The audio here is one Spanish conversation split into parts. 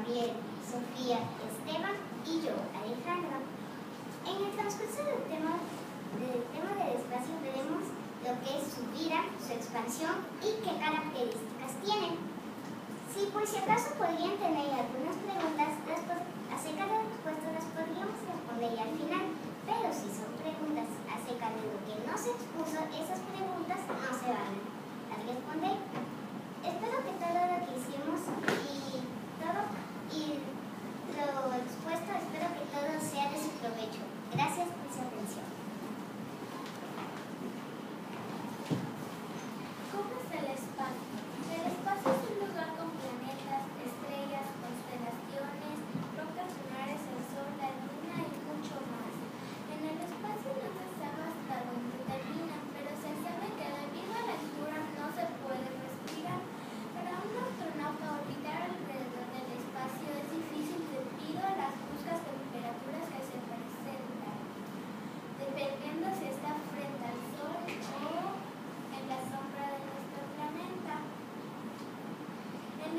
Sofía, Esteban y yo, Alejandra. En el transcurso del tema, del tema del espacio veremos lo que es su vida, su expansión y qué características tiene. Si por si acaso podrían tener algunas preguntas, las acerca de las respuestas las podríamos responder al final, pero si son preguntas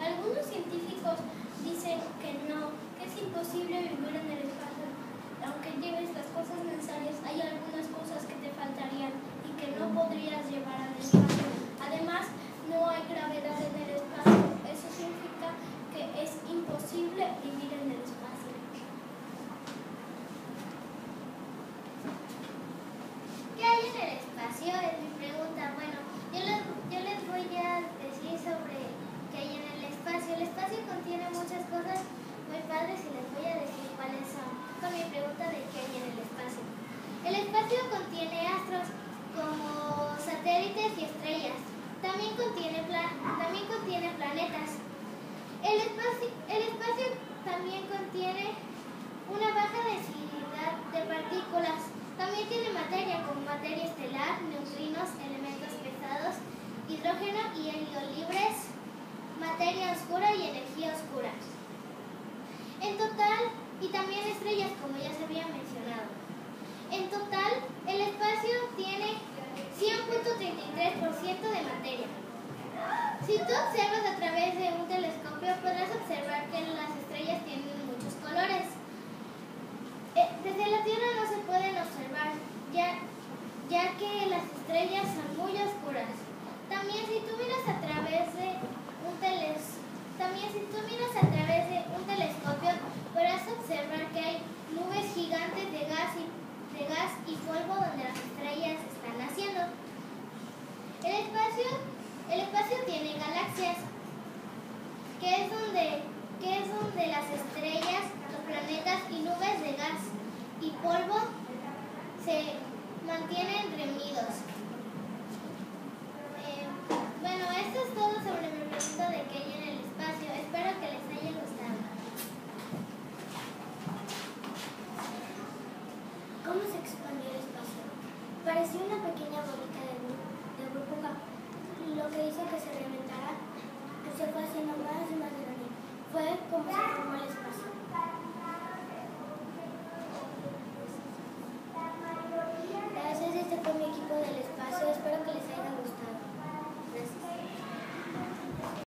Algunos científicos dicen que no, que es imposible vivir en el espacio. Aunque lleves las cosas necesarias, hay algunas cosas que te faltarían y que no podrías llevar al espacio. Además, no hay gravedad en el espacio. Eso significa que es imposible vivir en el espacio. ¿Qué hay en el espacio? Es mi pregunta. Bueno, yo les, yo les voy a decir sobre hay en el espacio. El espacio contiene muchas cosas muy padres y les voy a decir cuáles son con mi pregunta de qué hay en el espacio. El espacio contiene y estrellas. También contiene, también contiene planetas. El espacio, el espacio también contiene una baja densidad de partículas. También tiene materia como materia estelar, neutrinos, elementos pesados, hidrógeno y helio libres materia oscura y energía oscura. En total, y también estrellas como ya se había mencionado. En total, el espacio tiene 100.33% de materia. Si a través de un telescopio, podrás observar que las estrellas tienen muchos colores. Eh, desde la Tierra no se pueden observar, ya, ya que las estrellas son muy oscuras. También si tú miras a través de también si tú miras a través de un telescopio podrás observar que hay nubes gigantes de gas y, de gas y polvo donde las estrellas están Apareció una pequeña bolita de, de lo que hizo que se reventara, que se fue haciendo más y más grande. Fue como se formó el espacio. Gracias, este fue mi equipo del espacio. Espero que les haya